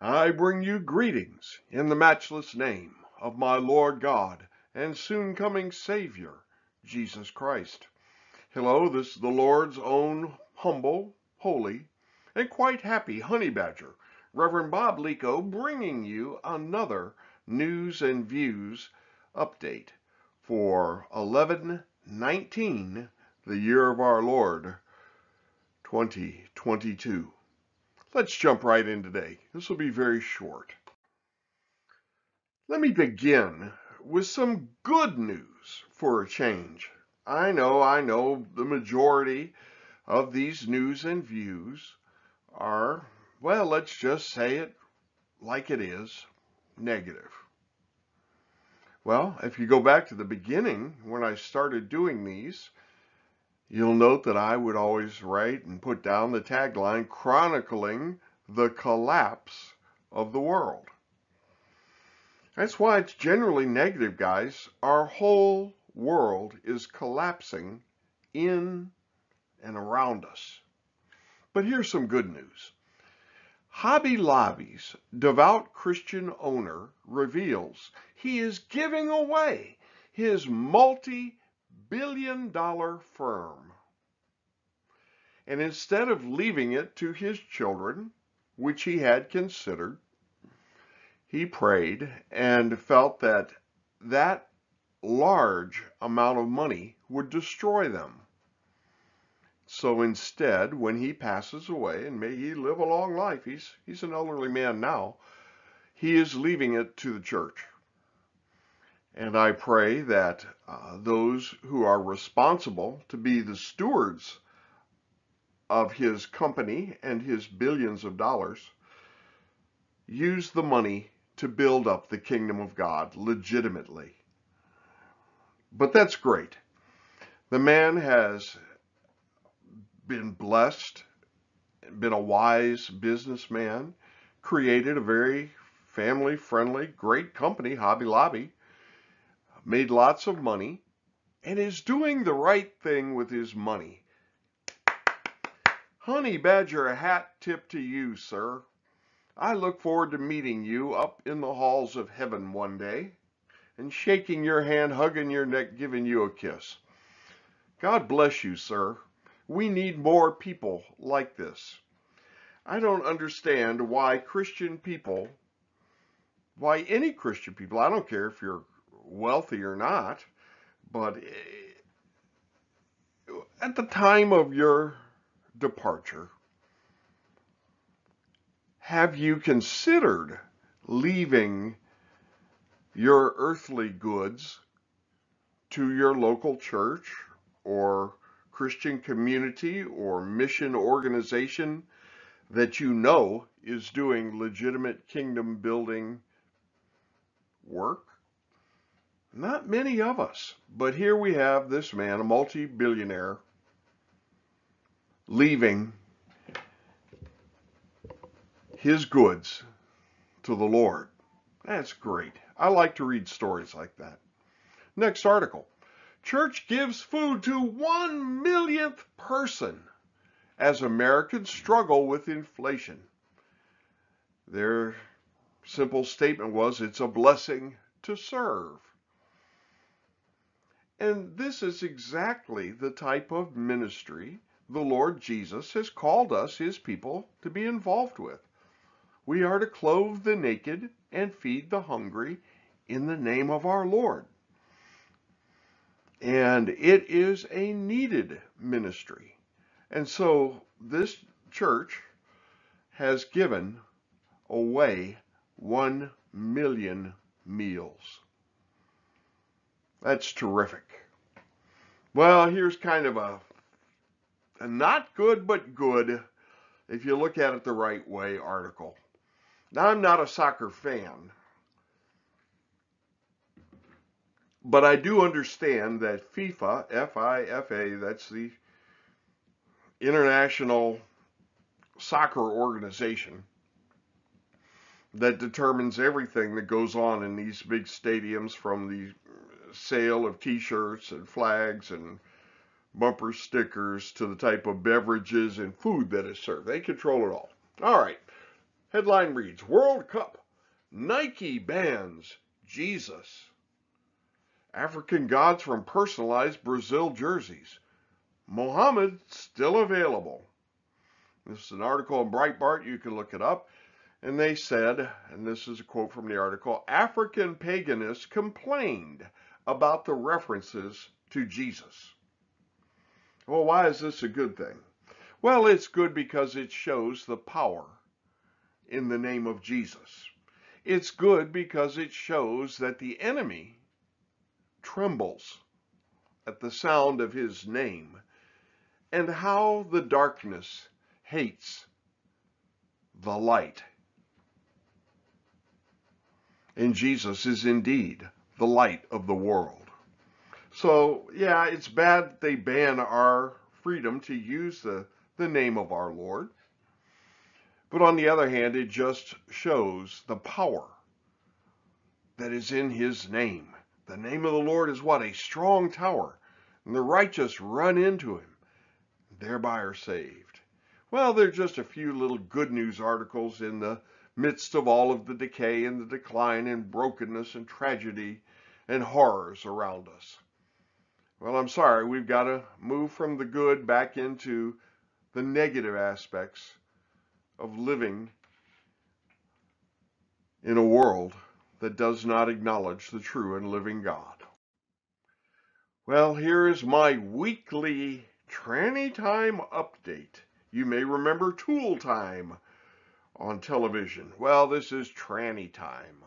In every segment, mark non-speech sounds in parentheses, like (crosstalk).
I bring you greetings in the matchless name of my Lord God and soon coming Savior, Jesus Christ. Hello, this is the Lord's own humble, holy, and quite happy honey badger, Reverend Bob Lico, bringing you another news and views update for 1119, the year of our Lord, 2022. Let's jump right in today. This will be very short. Let me begin with some good news for a change. I know, I know the majority of these news and views are, well, let's just say it like it is, negative. Well, if you go back to the beginning when I started doing these, You'll note that I would always write and put down the tagline chronicling the collapse of the world. That's why it's generally negative, guys. Our whole world is collapsing in and around us. But here's some good news. Hobby Lobby's devout Christian owner reveals he is giving away his multi billion dollar firm. And instead of leaving it to his children, which he had considered, he prayed and felt that that large amount of money would destroy them. So instead, when he passes away, and may he live a long life, he's, he's an elderly man now, he is leaving it to the church. And I pray that uh, those who are responsible to be the stewards of his company and his billions of dollars use the money to build up the kingdom of God legitimately. But that's great. The man has been blessed, been a wise businessman, created a very family friendly, great company, Hobby Lobby made lots of money, and is doing the right thing with his money. Honey Badger, a hat tip to you, sir. I look forward to meeting you up in the halls of heaven one day and shaking your hand, hugging your neck, giving you a kiss. God bless you, sir. We need more people like this. I don't understand why Christian people, why any Christian people, I don't care if you're wealthy or not, but eh, at the time of your departure, have you considered leaving your earthly goods to your local church or Christian community or mission organization that you know is doing legitimate kingdom building work? Not many of us, but here we have this man, a multi-billionaire, leaving his goods to the Lord. That's great. I like to read stories like that. Next article. Church gives food to one millionth person as Americans struggle with inflation. Their simple statement was, it's a blessing to serve. And this is exactly the type of ministry the Lord Jesus has called us, his people, to be involved with. We are to clothe the naked and feed the hungry in the name of our Lord. And it is a needed ministry. And so this church has given away one million meals. That's terrific. Well, here's kind of a, a not good but good, if you look at it the right way, article. Now, I'm not a soccer fan, but I do understand that FIFA, FIFA, that's the International Soccer Organization, that determines everything that goes on in these big stadiums from the sale of t-shirts and flags and bumper stickers to the type of beverages and food that is served. They control it all. All right. Headline reads World Cup Nike bans Jesus. African gods from personalized Brazil jerseys. Mohammed still available. This is an article in Breitbart. You can look it up. And they said, and this is a quote from the article African paganists complained about the references to Jesus. Well, why is this a good thing? Well, it's good because it shows the power in the name of Jesus. It's good because it shows that the enemy trembles at the sound of his name and how the darkness hates the light. And Jesus is indeed the light of the world. So, yeah, it's bad they ban our freedom to use the, the name of our Lord. But on the other hand, it just shows the power that is in his name. The name of the Lord is what? A strong tower. And the righteous run into him, thereby are saved. Well, there's just a few little good news articles in the midst of all of the decay and the decline and brokenness and tragedy and horrors around us. Well, I'm sorry, we've got to move from the good back into the negative aspects of living in a world that does not acknowledge the true and living God. Well, here is my weekly Tranny Time update. You may remember Tool Time on television. Well, this is Tranny Time.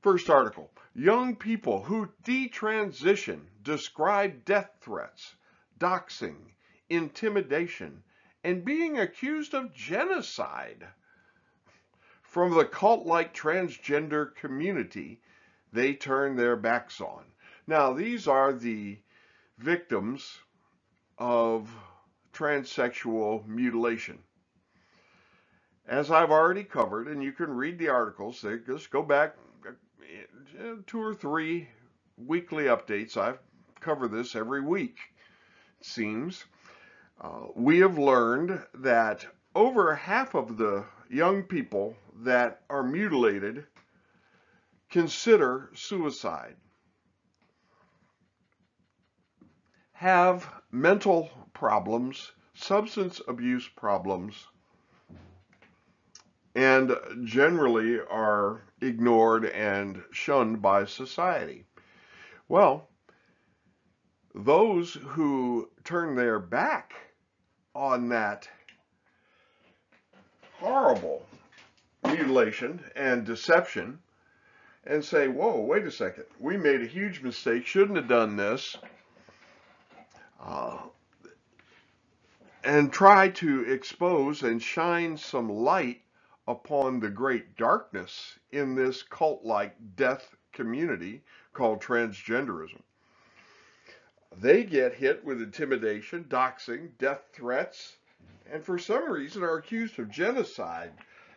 First article Young people who detransition describe death threats, doxing, intimidation, and being accused of genocide. From the cult like transgender community, they turn their backs on. Now, these are the victims of transsexual mutilation. As I've already covered, and you can read the articles, they just go back uh, two or three weekly updates. I cover this every week, it seems. Uh, we have learned that over half of the young people that are mutilated consider suicide, have mental problems, substance abuse problems, and generally are ignored and shunned by society. Well, those who turn their back on that horrible mutilation and deception and say, whoa, wait a second, we made a huge mistake, shouldn't have done this, uh, and try to expose and shine some light upon the great darkness in this cult like death community called transgenderism. They get hit with intimidation, doxing, death threats, and for some reason are accused of genocide.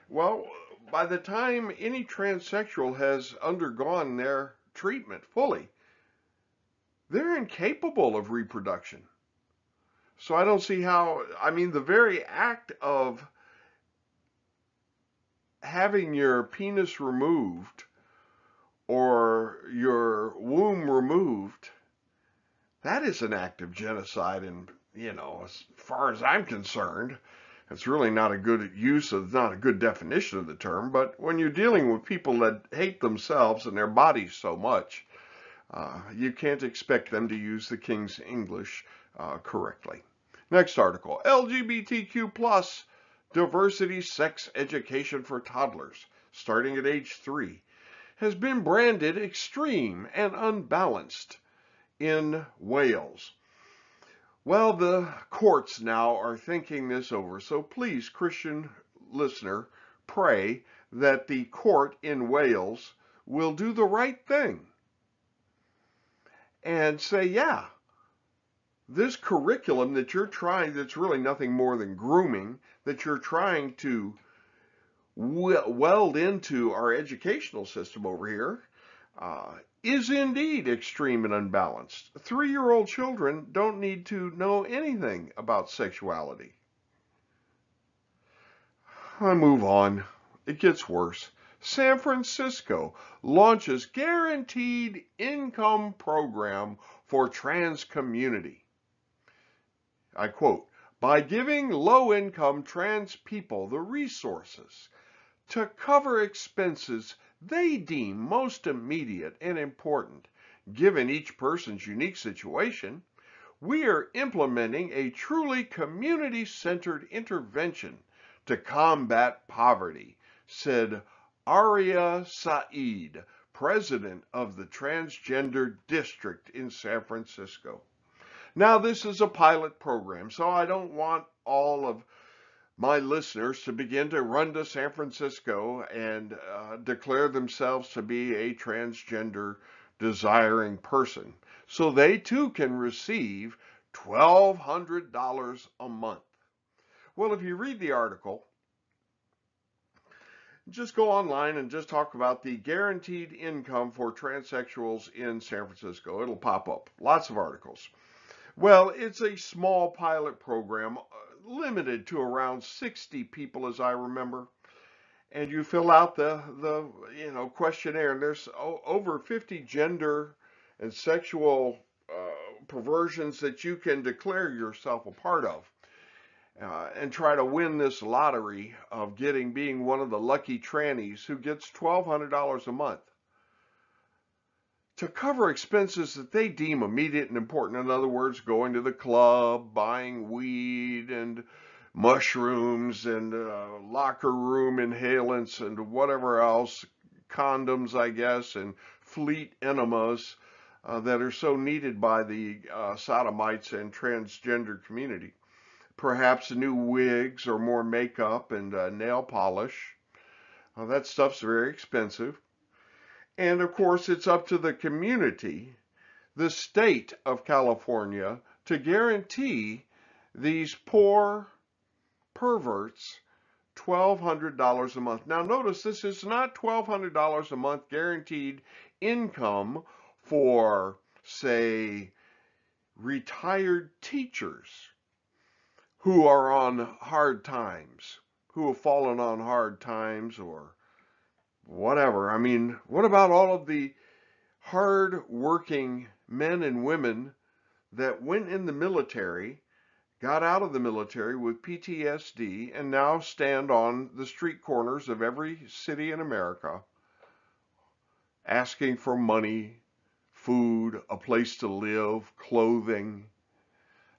Well, by the time any transsexual has undergone their treatment fully, they're incapable of reproduction. So I don't see how, I mean, the very act of having your penis removed or your womb removed, that is an act of genocide. And, you know, as far as I'm concerned, it's really not a good use of, not a good definition of the term. But when you're dealing with people that hate themselves and their bodies so much, uh, you can't expect them to use the King's English uh, correctly. Next article, LGBTQ plus diversity sex education for toddlers, starting at age three, has been branded extreme and unbalanced in Wales. Well, the courts now are thinking this over, so please, Christian listener, pray that the court in Wales will do the right thing and say, yeah, this curriculum that you're trying, that's really nothing more than grooming, that you're trying to weld into our educational system over here, uh, is indeed extreme and unbalanced. Three year old children don't need to know anything about sexuality. I move on. It gets worse. San Francisco launches guaranteed income program for trans community. I quote, by giving low income trans people the resources to cover expenses they deem most immediate and important, given each person's unique situation, we are implementing a truly community centered intervention to combat poverty, said Aria Sa'id, president of the Transgender District in San Francisco. Now, this is a pilot program, so I don't want all of my listeners to begin to run to San Francisco and uh, declare themselves to be a transgender desiring person. So they too can receive $1,200 a month. Well, if you read the article, just go online and just talk about the guaranteed income for transsexuals in San Francisco. It'll pop up. Lots of articles. Well, it's a small pilot program, uh, limited to around 60 people, as I remember. And you fill out the, the you know, questionnaire, and there's over 50 gender and sexual uh, perversions that you can declare yourself a part of. Uh, and try to win this lottery of getting being one of the lucky trannies who gets $1,200 a month to cover expenses that they deem immediate and important. In other words, going to the club, buying weed and mushrooms and uh, locker room inhalants and whatever else, condoms, I guess, and fleet enemas uh, that are so needed by the uh, sodomites and transgender community. Perhaps new wigs or more makeup and uh, nail polish. That stuff's very expensive. And of course, it's up to the community, the state of California, to guarantee these poor perverts $1,200 a month. Now, notice this is not $1,200 a month guaranteed income for, say, retired teachers who are on hard times, who have fallen on hard times or whatever. I mean, what about all of the hard working men and women that went in the military, got out of the military with PTSD, and now stand on the street corners of every city in America asking for money, food, a place to live, clothing?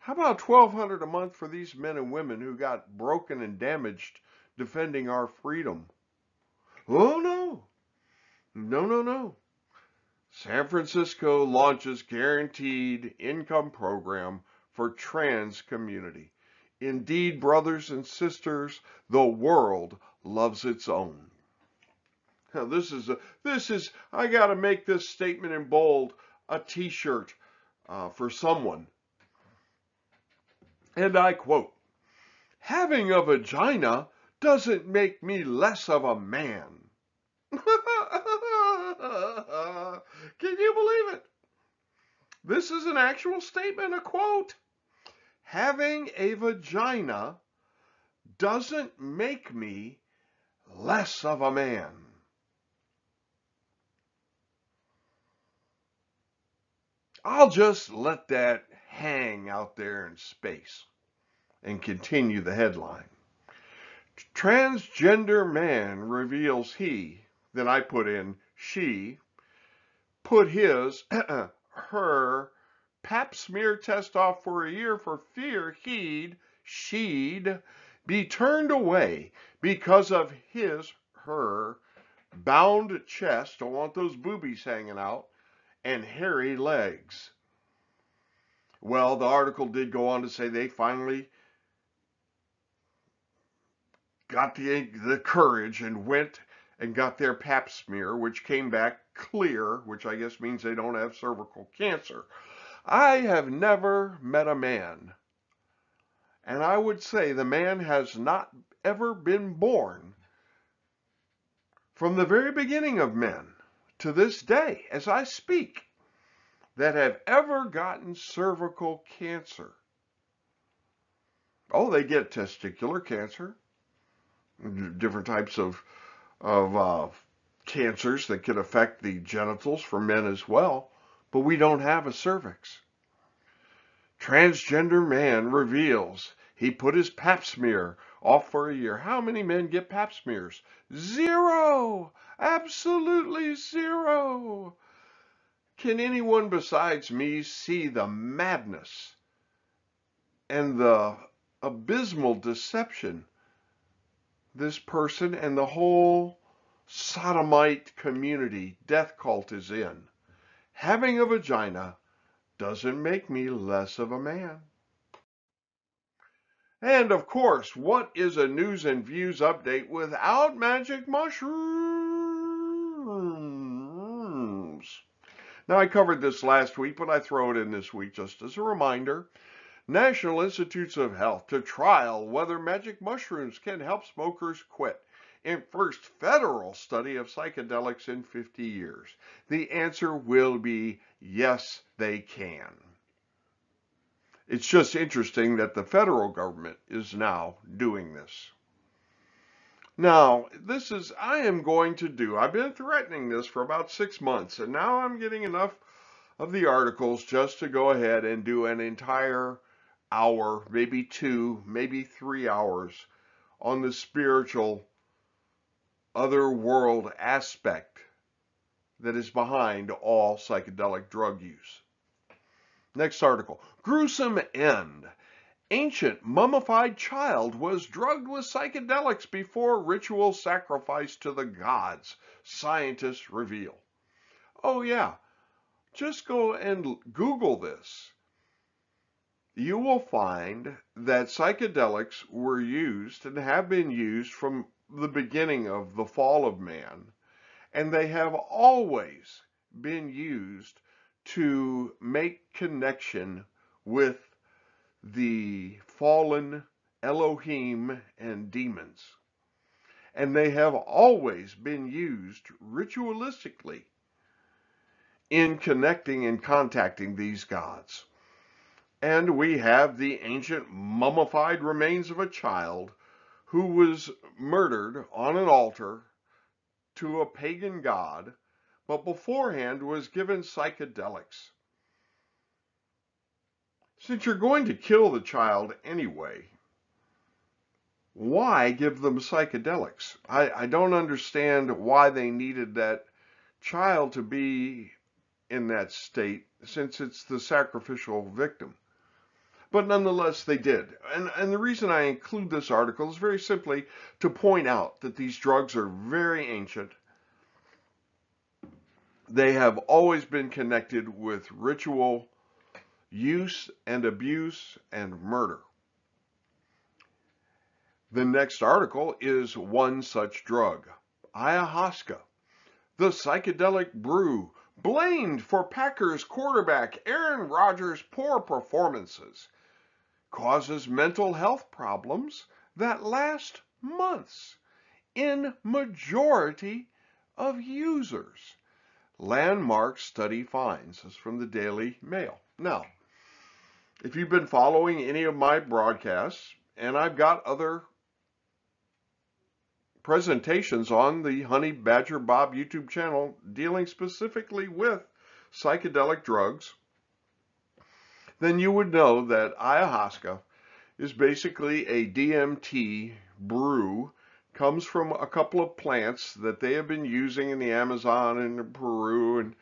How about 1200 a month for these men and women who got broken and damaged defending our freedom? Oh no. No, no, no. San Francisco launches guaranteed income program for trans community. Indeed, brothers and sisters, the world loves its own. Now, this is a, this is, I got to make this statement in bold, a t-shirt uh, for someone. And I quote, having a vagina doesn't make me less of a man. (laughs) Can you believe it? This is an actual statement, a quote. Having a vagina doesn't make me less of a man. I'll just let that hang out there in space and continue the headline. Transgender man reveals he then I put in she, put his, (clears throat) her, pap smear test off for a year for fear he'd, she'd be turned away because of his, her, bound chest, don't want those boobies hanging out, and hairy legs. Well, the article did go on to say they finally got the, the courage and went and got their pap smear, which came back clear, which I guess means they don't have cervical cancer. I have never met a man, and I would say the man has not ever been born from the very beginning of men to this day, as I speak, that have ever gotten cervical cancer. Oh, they get testicular cancer. Different types of, of uh, cancers that could affect the genitals for men as well, but we don't have a cervix. Transgender man reveals he put his pap smear off for a year. How many men get pap smears? Zero! Absolutely zero! Can anyone besides me see the madness and the abysmal deception this person and the whole sodomite community death cult is in? Having a vagina doesn't make me less of a man. And of course, what is a news and views update without magic mushrooms? Now, I covered this last week, but I throw it in this week just as a reminder. National Institutes of Health to trial whether magic mushrooms can help smokers quit in first federal study of psychedelics in 50 years? The answer will be yes, they can. It's just interesting that the federal government is now doing this. Now, this is, I am going to do, I've been threatening this for about six months, and now I'm getting enough of the articles just to go ahead and do an entire hour, maybe two, maybe three hours on the spiritual other world aspect that is behind all psychedelic drug use. Next article. Gruesome end. Ancient mummified child was drugged with psychedelics before ritual sacrifice to the gods, scientists reveal. Oh yeah, just go and Google this. You will find that psychedelics were used and have been used from the beginning of the fall of man, and they have always been used to make connection with the fallen Elohim and demons. And they have always been used ritualistically in connecting and contacting these gods. And we have the ancient mummified remains of a child who was murdered on an altar to a pagan god, but beforehand was given psychedelics. Since you're going to kill the child anyway, why give them psychedelics? I, I don't understand why they needed that child to be in that state since it's the sacrificial victim. But nonetheless, they did. And, and the reason I include this article is very simply to point out that these drugs are very ancient. They have always been connected with ritual use and abuse and murder. The next article is one such drug, ayahuasca, the psychedelic brew blamed for Packers quarterback Aaron Rodgers' poor performances causes mental health problems that last months in majority of users. Landmark study finds. This is from the Daily Mail. Now, if you've been following any of my broadcasts, and I've got other presentations on the Honey Badger Bob YouTube channel dealing specifically with psychedelic drugs, then you would know that ayahuasca is basically a DMT brew comes from a couple of plants that they have been using in the Amazon and Peru and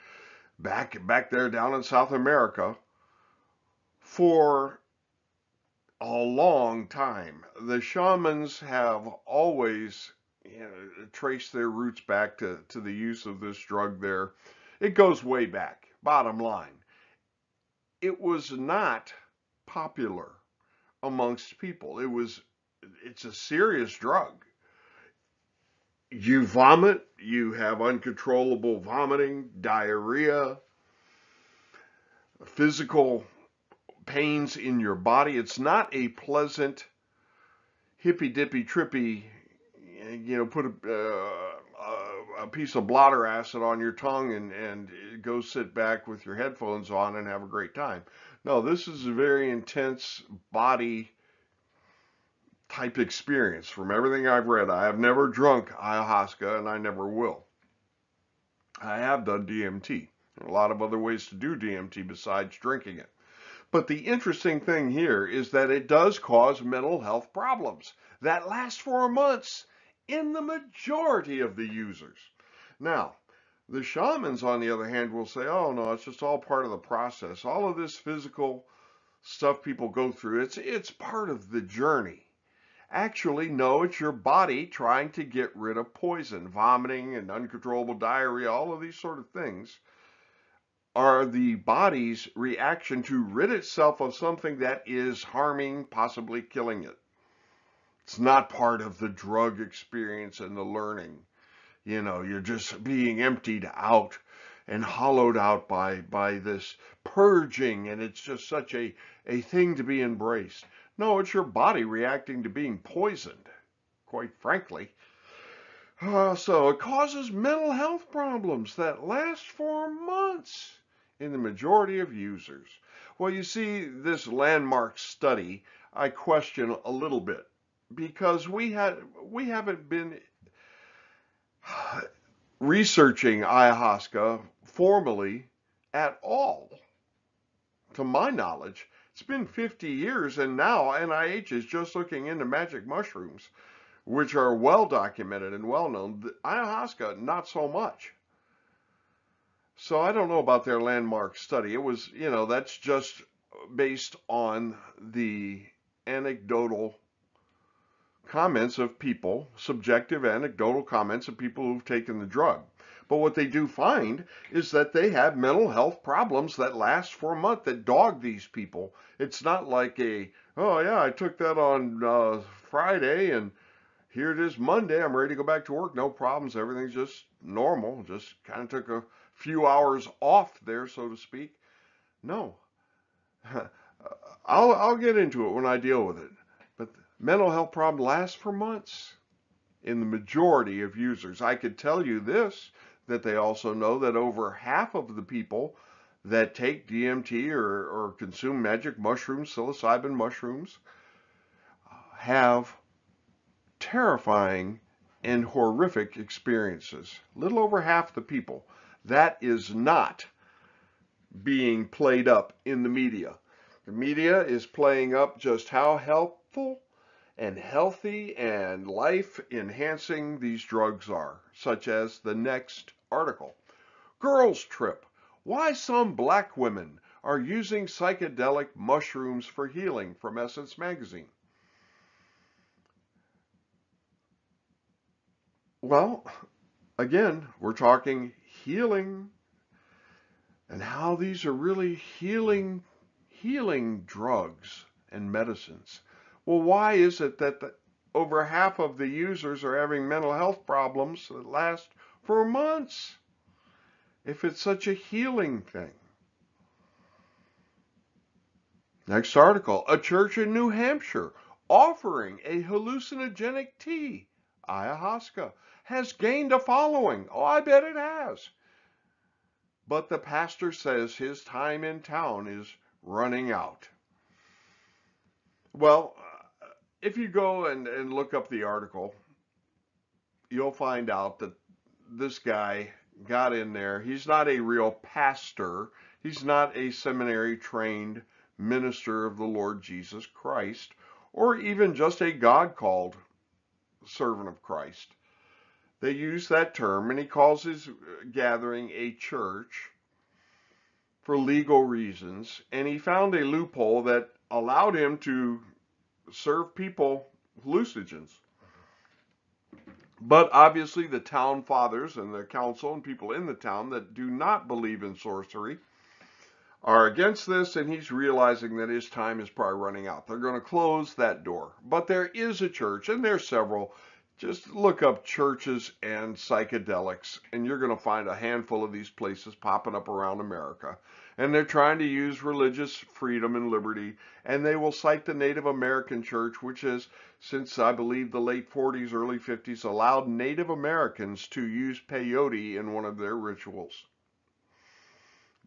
back back there down in South America for a long time. The shamans have always you know, traced their roots back to, to the use of this drug there. It goes way back, bottom line it was not popular amongst people. It was, it's a serious drug. You vomit, you have uncontrollable vomiting, diarrhea, physical pains in your body. It's not a pleasant, hippy dippy trippy, you know, put a, uh, a piece of blotter acid on your tongue and, and go sit back with your headphones on and have a great time. No, this is a very intense body type experience. From everything I've read, I have never drunk ayahuasca and I never will. I have done DMT. a lot of other ways to do DMT besides drinking it. But the interesting thing here is that it does cause mental health problems that last for months in the majority of the users. Now, the shamans, on the other hand, will say, oh no, it's just all part of the process. All of this physical stuff people go through, it's, it's part of the journey. Actually, no, it's your body trying to get rid of poison, vomiting and uncontrollable diarrhea, all of these sort of things are the body's reaction to rid itself of something that is harming, possibly killing it. It's not part of the drug experience and the learning. You know, you're just being emptied out and hollowed out by, by this purging, and it's just such a, a thing to be embraced. No, it's your body reacting to being poisoned, quite frankly. Uh, so it causes mental health problems that last for months in the majority of users. Well, you see, this landmark study I question a little bit because we had we haven't been (sighs) researching ayahuasca formally at all. To my knowledge, it's been 50 years and now NIH is just looking into magic mushrooms, which are well documented and well known. Ayahuasca, not so much. So I don't know about their landmark study. It was, you know, that's just based on the anecdotal comments of people, subjective anecdotal comments of people who've taken the drug. But what they do find is that they have mental health problems that last for a month that dog these people. It's not like a, oh yeah, I took that on uh, Friday and here it is Monday. I'm ready to go back to work. No problems. Everything's just normal. Just kind of took a few hours off there, so to speak. No. (laughs) I'll, I'll get into it when I deal with it. Mental health problem lasts for months in the majority of users. I could tell you this, that they also know that over half of the people that take DMT or, or consume magic mushrooms, psilocybin mushrooms, have terrifying and horrific experiences. Little over half the people. That is not being played up in the media. The media is playing up just how helpful and healthy and life enhancing these drugs are, such as the next article. Girls Trip Why Some Black Women Are Using Psychedelic Mushrooms for Healing from Essence Magazine. Well, again, we're talking healing and how these are really healing healing drugs and medicines. Well, why is it that the, over half of the users are having mental health problems that last for months if it's such a healing thing? Next article, a church in New Hampshire offering a hallucinogenic tea, ayahuasca, has gained a following. Oh, I bet it has. But the pastor says his time in town is running out. Well, if you go and, and look up the article, you'll find out that this guy got in there. He's not a real pastor. He's not a seminary trained minister of the Lord Jesus Christ, or even just a God called servant of Christ. They use that term, and he calls his gathering a church for legal reasons. And he found a loophole that allowed him to serve people hallucinogens. But obviously, the town fathers and the council and people in the town that do not believe in sorcery are against this, and he's realizing that his time is probably running out. They're going to close that door. But there is a church, and there's several just look up churches and psychedelics, and you're going to find a handful of these places popping up around America. And they're trying to use religious freedom and liberty, and they will cite the Native American Church, which has, since I believe the late 40s, early 50s, allowed Native Americans to use peyote in one of their rituals.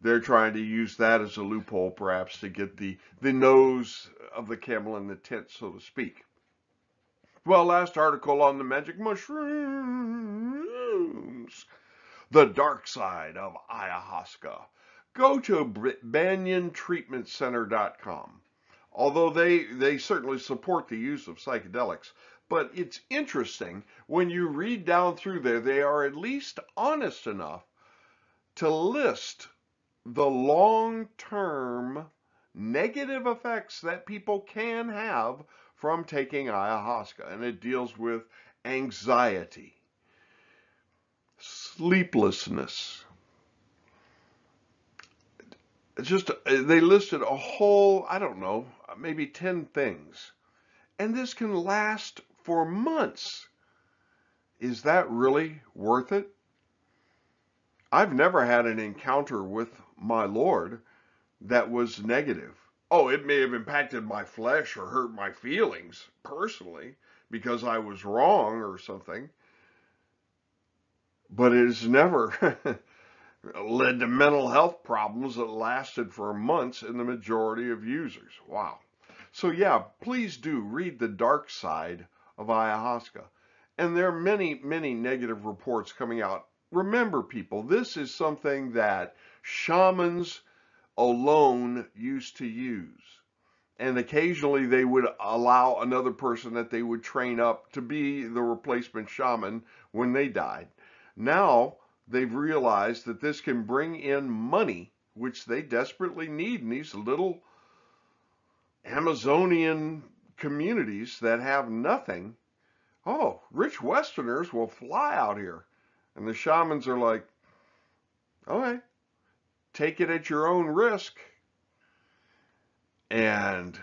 They're trying to use that as a loophole, perhaps, to get the, the nose of the camel in the tent, so to speak. Well, last article on the magic mushrooms. The dark side of ayahuasca. Go to banyantreatmentcenter.com. Although they, they certainly support the use of psychedelics, but it's interesting when you read down through there, they are at least honest enough to list the long term negative effects that people can have from taking ayahuasca. And it deals with anxiety, sleeplessness. Just uh, they listed a whole, I don't know, uh, maybe 10 things. And this can last for months. Is that really worth it? I've never had an encounter with my Lord that was negative. Oh, it may have impacted my flesh or hurt my feelings personally because I was wrong or something. But it is never (laughs) led to mental health problems that lasted for months in the majority of users. Wow. So yeah, please do read the dark side of ayahuasca. And there are many, many negative reports coming out remember, people, this is something that shamans alone used to use. And occasionally they would allow another person that they would train up to be the replacement shaman when they died. Now they've realized that this can bring in money, which they desperately need in these little Amazonian communities that have nothing. Oh, rich Westerners will fly out here. And the shamans are like, okay, take it at your own risk. And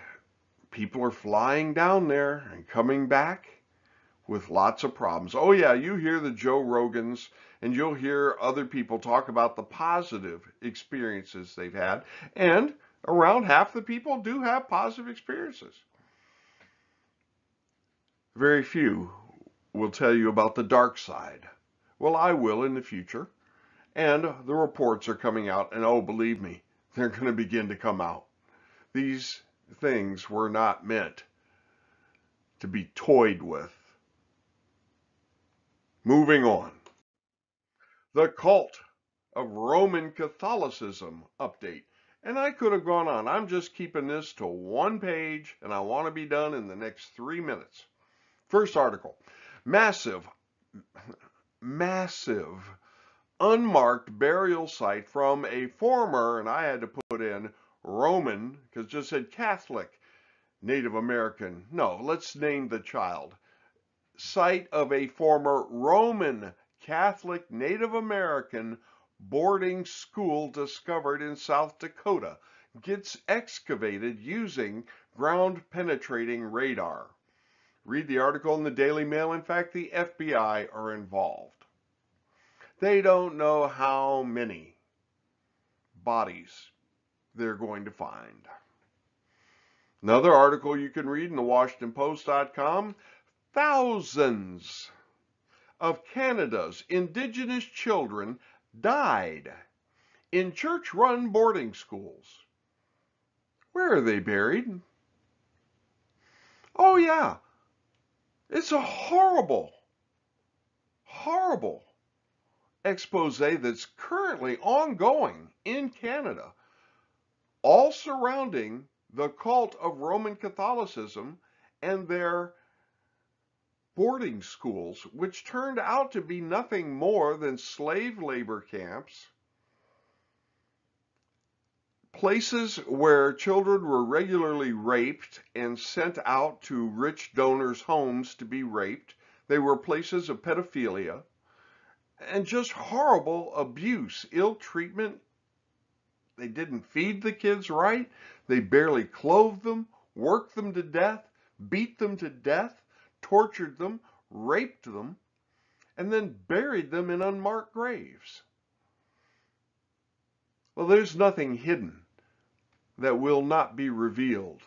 people are flying down there and coming back with lots of problems. Oh, yeah, you hear the Joe Rogans and you'll hear other people talk about the positive experiences they've had. And around half the people do have positive experiences. Very few will tell you about the dark side. Well, I will in the future. And the reports are coming out, and oh, believe me, (laughs) they're going to begin to come out. These things were not meant to be toyed with. Moving on. The cult of Roman Catholicism update. And I could have gone on. I'm just keeping this to one page, and I want to be done in the next three minutes. First article Massive massive unmarked burial site from a former, and I had to put in Roman, because just said Catholic Native American. No, let's name the child. Site of a former Roman Catholic Native American boarding school discovered in South Dakota gets excavated using ground penetrating radar. Read the article in the Daily Mail. In fact, the FBI are involved. They don't know how many bodies they're going to find. Another article you can read in the WashingtonPost.com thousands of Canada's Indigenous children died in church run boarding schools. Where are they buried? Oh, yeah, it's a horrible, horrible expose that's currently ongoing in Canada, all surrounding the cult of Roman Catholicism and their boarding schools, which turned out to be nothing more than slave labor camps places where children were regularly raped and sent out to rich donors' homes to be raped. They were places of pedophilia and just horrible abuse, ill treatment. They didn't feed the kids right. They barely clothed them, worked them to death, beat them to death, tortured them, raped them, and then buried them in unmarked graves. Well, there's nothing hidden that will not be revealed.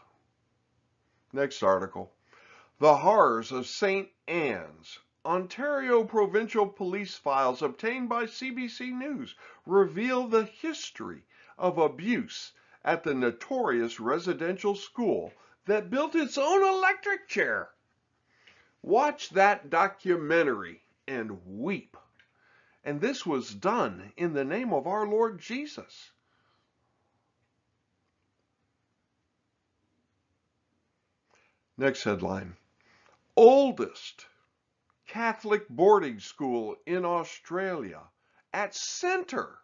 Next article. The horrors of St. Anne's. Ontario provincial police files obtained by CBC News reveal the history of abuse at the notorious residential school that built its own electric chair. Watch that documentary and weep. And this was done in the name of our Lord Jesus. Next headline. Oldest Catholic boarding school in Australia at center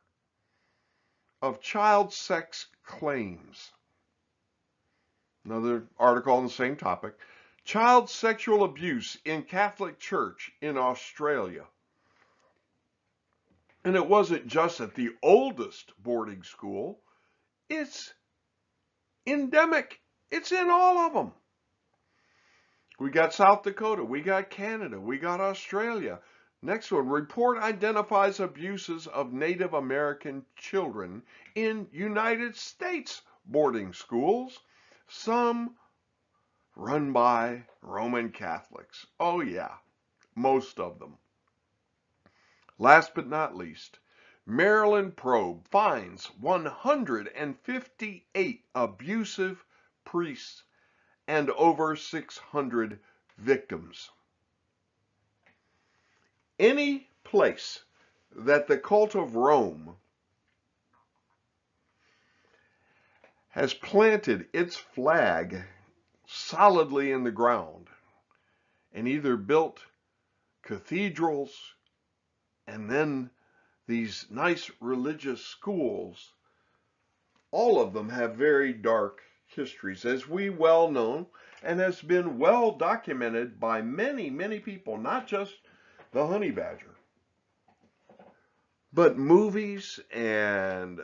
of child sex claims. Another article on the same topic. Child sexual abuse in Catholic Church in Australia. And it wasn't just at the oldest boarding school, it's endemic. It's in all of them. We got South Dakota, we got Canada, we got Australia. Next one, report identifies abuses of Native American children in United States boarding schools, some run by Roman Catholics. Oh yeah, most of them. Last but not least, Maryland probe finds 158 abusive priests and over 600 victims. Any place that the cult of Rome has planted its flag solidly in the ground and either built cathedrals and then these nice religious schools, all of them have very dark histories, as we well know and has been well documented by many, many people, not just the honey badger, but movies and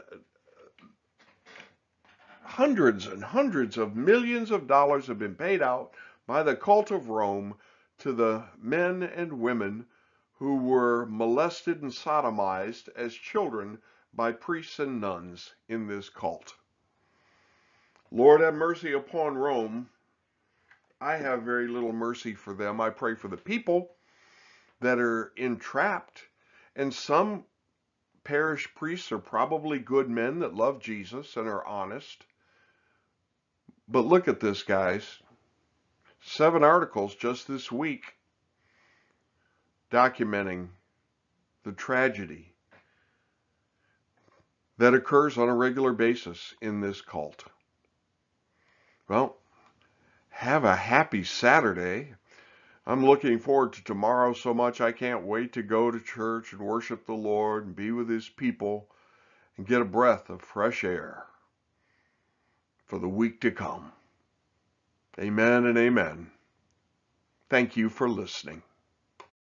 hundreds and hundreds of millions of dollars have been paid out by the cult of Rome to the men and women who were molested and sodomized as children by priests and nuns in this cult. Lord have mercy upon Rome. I have very little mercy for them. I pray for the people that are entrapped. And some parish priests are probably good men that love Jesus and are honest. But look at this, guys. Seven articles just this week documenting the tragedy that occurs on a regular basis in this cult. Well, have a happy Saturday. I'm looking forward to tomorrow so much I can't wait to go to church and worship the Lord and be with his people and get a breath of fresh air for the week to come. Amen and amen. Thank you for listening.